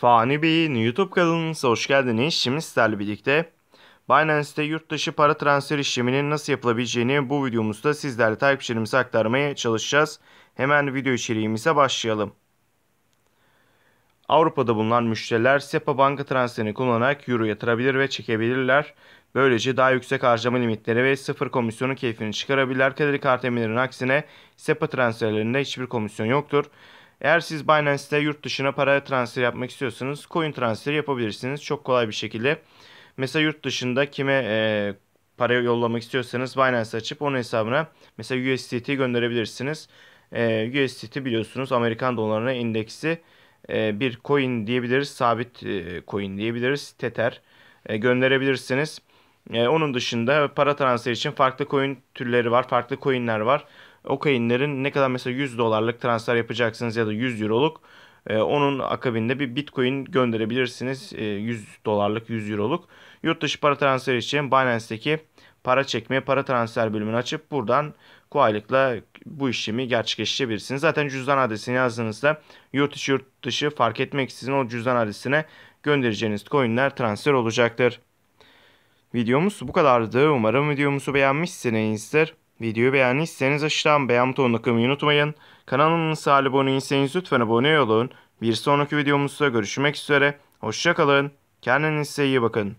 Fani Bey'in YouTube kanalımıza hoş geldiniz. Şimdi sizlerle birlikte Binance'te yurt dışı para transfer işleminin nasıl yapılabileceğini bu videomuzda sizlerle takipçilerimize aktarmaya çalışacağız. Hemen video içeriğimize başlayalım. Avrupa'da bulunan müşteriler SEPA banka transferini kullanarak euro yatırabilir ve çekebilirler. Böylece daha yüksek harcama limitleri ve sıfır komisyonu keyfini çıkarabilirler. Kredi kart emirlerinin aksine SEPA transferlerinde hiçbir komisyon yoktur. Eğer siz Binance'te yurt dışına para transfer yapmak istiyorsanız coin transferi yapabilirsiniz. Çok kolay bir şekilde. Mesela yurt dışında kime e, para yollamak istiyorsanız Binance açıp onun hesabına mesela USDT gönderebilirsiniz. E, USDT biliyorsunuz Amerikan dolarına indeksi e, bir coin diyebiliriz. Sabit e, coin diyebiliriz. Tether e, gönderebilirsiniz. E, onun dışında para transferi için farklı coin türleri var. Farklı coinler var o coinlerin ne kadar mesela 100 dolarlık transfer yapacaksınız ya da 100 euroluk e, onun akabinde bir bitcoin gönderebilirsiniz. E, 100 dolarlık 100 euroluk. Yurt dışı para transferi için Binance'deki para çekme, para transfer bölümünü açıp buradan kolaylıkla bu işlemi gerçekleştirebilirsiniz. Zaten cüzdan adresini yazdığınızda yurt dışı yurt dışı fark etmeksizin o cüzdan adresine göndereceğiniz coinler transfer olacaktır. Videomuz bu kadardı. Umarım videomuzu beğenmişsinizdir. Videoyu beğendiyseniz aşağıdan beğen butonuna kılmayı unutmayın. Kanalımıza abone değilseniz lütfen abone olun. Bir sonraki videomuzda görüşmek üzere. Hoşçakalın. Kendinize iyi bakın.